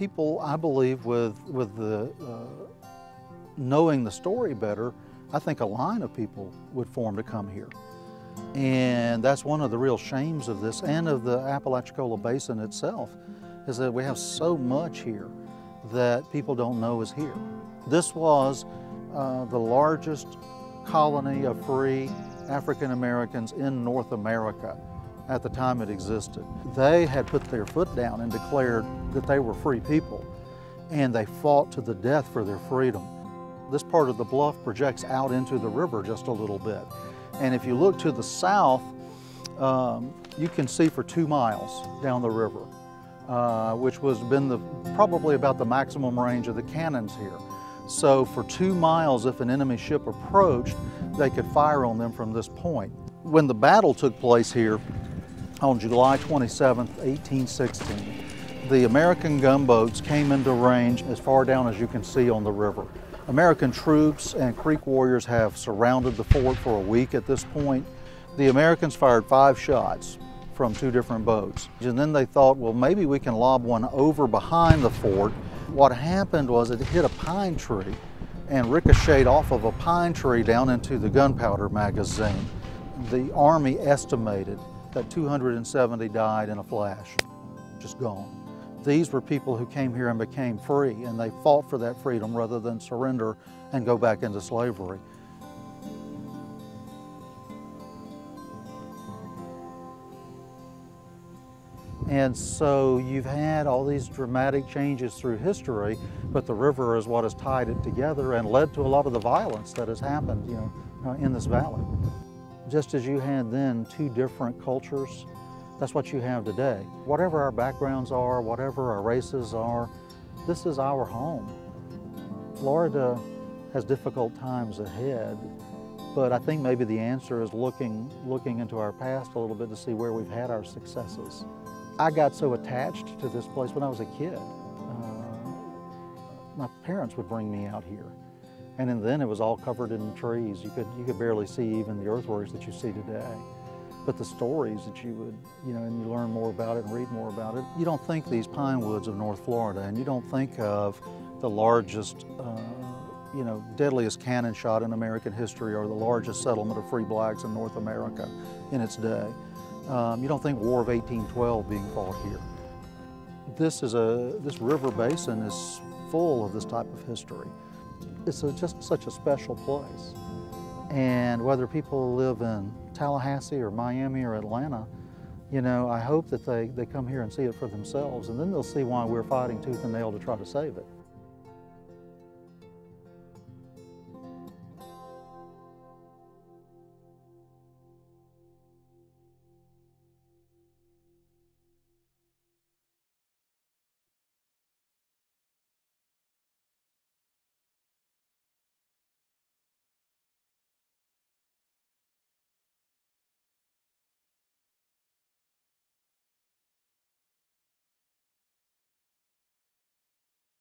people, I believe, with, with the, uh, knowing the story better, I think a line of people would form to come here. And that's one of the real shames of this and of the Apalachicola Basin itself, is that we have so much here that people don't know is here. This was uh, the largest colony of free African Americans in North America at the time it existed. They had put their foot down and declared that they were free people, and they fought to the death for their freedom. This part of the bluff projects out into the river just a little bit. And if you look to the south, um, you can see for two miles down the river, uh, which was been the, probably about the maximum range of the cannons here. So for two miles, if an enemy ship approached, they could fire on them from this point. When the battle took place here on July 27, 1816, the American gunboats came into range as far down as you can see on the river. American troops and Creek warriors have surrounded the fort for a week at this point. The Americans fired five shots from two different boats. And then they thought, well, maybe we can lob one over behind the fort. What happened was it hit a pine tree and ricocheted off of a pine tree down into the gunpowder magazine. The Army estimated that 270 died in a flash, just gone. These were people who came here and became free, and they fought for that freedom rather than surrender and go back into slavery. And so you've had all these dramatic changes through history, but the river is what has tied it together and led to a lot of the violence that has happened, you know, in this valley. Just as you had then two different cultures that's what you have today. Whatever our backgrounds are, whatever our races are, this is our home. Florida has difficult times ahead, but I think maybe the answer is looking, looking into our past a little bit to see where we've had our successes. I got so attached to this place when I was a kid. Uh, my parents would bring me out here. And then it was all covered in trees. You could, you could barely see even the earthworks that you see today but the stories that you would, you know, and you learn more about it and read more about it. You don't think these pine woods of North Florida, and you don't think of the largest, uh, you know, deadliest cannon shot in American history or the largest settlement of free blacks in North America in its day. Um, you don't think War of 1812 being fought here. This is a, this river basin is full of this type of history. It's a, just such a special place. And whether people live in Tallahassee or Miami or Atlanta, you know, I hope that they, they come here and see it for themselves and then they'll see why we're fighting tooth and nail to try to save it.